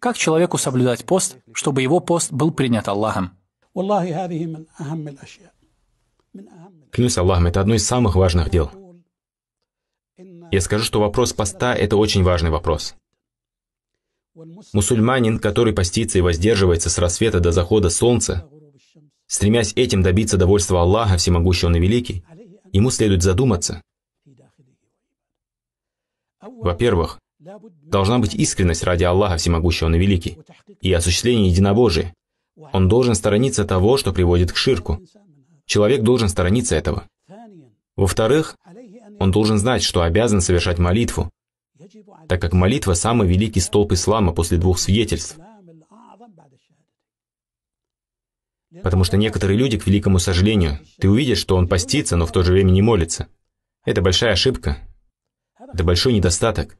Как человеку соблюдать пост, чтобы его пост был принят Аллахом? Клянусь Аллахом, это одно из самых важных дел. Я скажу, что вопрос поста – это очень важный вопрос. Мусульманин, который постится и воздерживается с рассвета до захода солнца, стремясь этим добиться довольства Аллаха, Всемогущего и Великий, ему следует задуматься. Во-первых, Должна быть искренность ради Аллаха Всемогущего на Великий и осуществление единобожия. Он должен сторониться того, что приводит к ширку. Человек должен сторониться этого. Во-вторых, он должен знать, что обязан совершать молитву, так как молитва – самый великий столб ислама после двух свидетельств. Потому что некоторые люди, к великому сожалению, ты увидишь, что он постится, но в то же время не молится. Это большая ошибка. Это большой недостаток.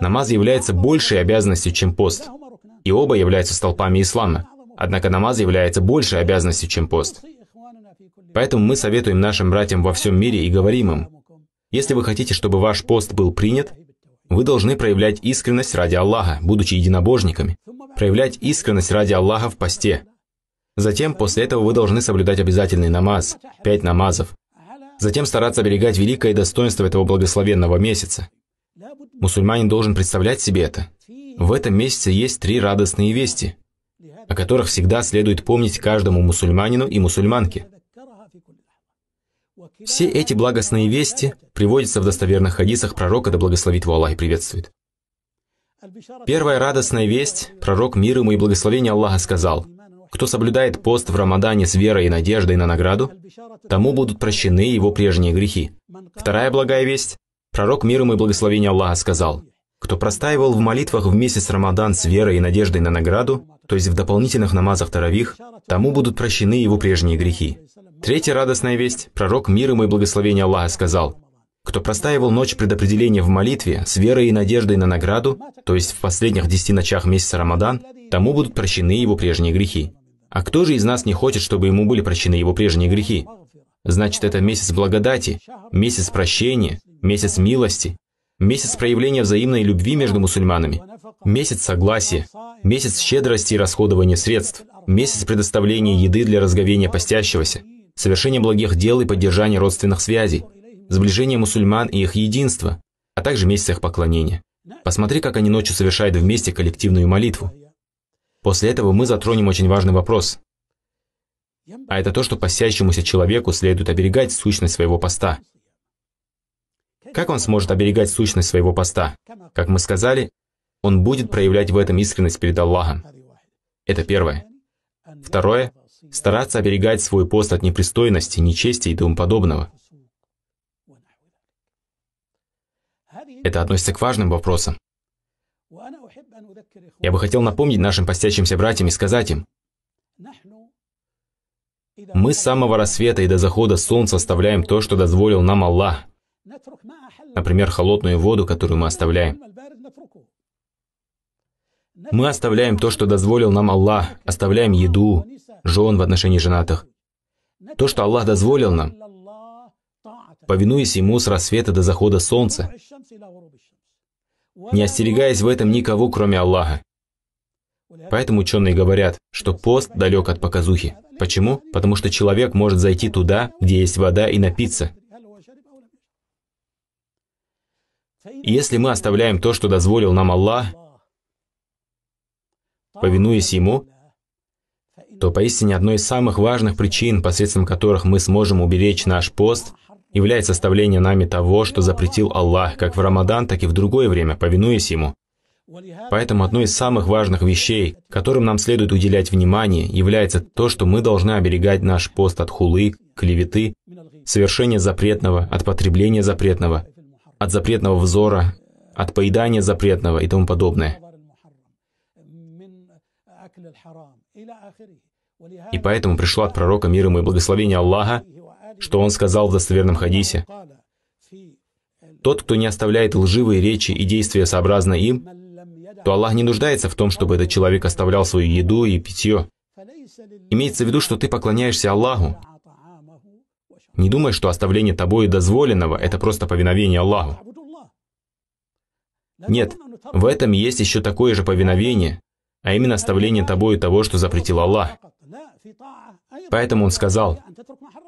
Намаз является большей обязанностью, чем пост, и оба являются столпами ислама. Однако намаз является большей обязанностью, чем пост. Поэтому мы советуем нашим братьям во всем мире и говорим им, если вы хотите, чтобы ваш пост был принят, вы должны проявлять искренность ради Аллаха, будучи единобожниками. Проявлять искренность ради Аллаха в посте. Затем, после этого, вы должны соблюдать обязательный намаз, пять намазов. Затем стараться оберегать великое достоинство этого благословенного месяца. Мусульманин должен представлять себе это. В этом месяце есть три радостные вести, о которых всегда следует помнить каждому мусульманину и мусульманке. Все эти благостные вести приводятся в достоверных хадисах пророка, да благословит его Аллах и приветствует. Первая радостная весть, пророк мир ему и благословение Аллаха сказал, «Кто соблюдает пост в Рамадане с верой и надеждой на награду, тому будут прощены его прежние грехи». Вторая благая весть, пророк мир ему и благословение Аллаха сказал, «Кто простаивал в молитвах в месяц Рамадан с верой и надеждой на награду, то есть в дополнительных намазах таравих, тому будут прощены его прежние грехи». Третья радостная весть, пророк мир ему и благословение Аллаха сказал, кто простаивал ночь предопределения в молитве с верой и надеждой на награду, то есть в последних десяти ночах месяца Рамадан, тому будут прощены его прежние грехи. А кто же из нас не хочет, чтобы ему были прощены его прежние грехи? Значит, это месяц благодати, месяц прощения, месяц милости, месяц проявления взаимной любви между мусульманами, месяц согласия, месяц щедрости и расходования средств, месяц предоставления еды для разговения постящегося, совершения благих дел и поддержания родственных связей, сближение мусульман и их единство, а также месяц их поклонения. Посмотри, как они ночью совершают вместе коллективную молитву. После этого мы затронем очень важный вопрос. А это то, что постящемуся человеку следует оберегать сущность своего поста. Как он сможет оберегать сущность своего поста? Как мы сказали, он будет проявлять в этом искренность перед Аллахом. Это первое. Второе – стараться оберегать свой пост от непристойности, нечестия и тому подобного. Это относится к важным вопросам. Я бы хотел напомнить нашим постящимся братьям и сказать им, мы с самого рассвета и до захода солнца оставляем то, что дозволил нам Аллах. Например, холодную воду, которую мы оставляем. Мы оставляем то, что дозволил нам Аллах, оставляем еду, жен в отношении женатых. То, что Аллах дозволил нам, повинуясь Ему с рассвета до захода солнца, не остерегаясь в этом никого, кроме Аллаха. Поэтому ученые говорят, что пост далек от показухи. Почему? Потому что человек может зайти туда, где есть вода, и напиться. И если мы оставляем то, что дозволил нам Аллах, повинуясь Ему, то поистине одной из самых важных причин, посредством которых мы сможем уберечь наш пост, является оставление нами того, что запретил Аллах, как в Рамадан, так и в другое время, повинуясь Ему. Поэтому одной из самых важных вещей, которым нам следует уделять внимание, является то, что мы должны оберегать наш пост от хулы, клеветы, совершения запретного, от потребления запретного, от запретного взора, от поедания запретного и тому подобное. И поэтому пришло от пророка мир ему и благословение Аллаха, что он сказал в достоверном хадисе, «Тот, кто не оставляет лживые речи и действия сообразно им, то Аллах не нуждается в том, чтобы этот человек оставлял свою еду и питье. Имеется в виду, что ты поклоняешься Аллаху. Не думай, что оставление тобой дозволенного – это просто повиновение Аллаху. Нет, в этом есть еще такое же повиновение, а именно оставление тобою того, что запретил Аллах. Поэтому он сказал,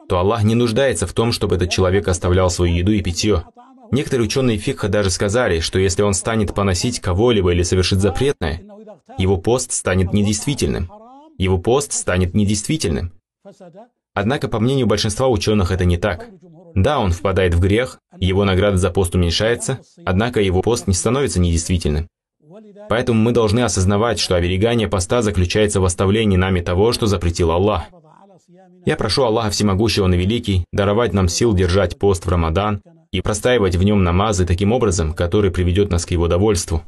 то Аллах не нуждается в том, чтобы этот человек оставлял свою еду и питье. Некоторые ученые фикха даже сказали, что если он станет поносить кого-либо или совершит запретное, его пост станет недействительным. Его пост станет недействительным. Однако, по мнению большинства ученых, это не так. Да, он впадает в грех, его награда за пост уменьшается, однако его пост не становится недействительным. Поэтому мы должны осознавать, что оберегание поста заключается в оставлении нами того, что запретил Аллах. Я прошу Аллаха Всемогущего на Великий даровать нам сил держать пост в Рамадан и простаивать в нем намазы таким образом, который приведет нас к его довольству.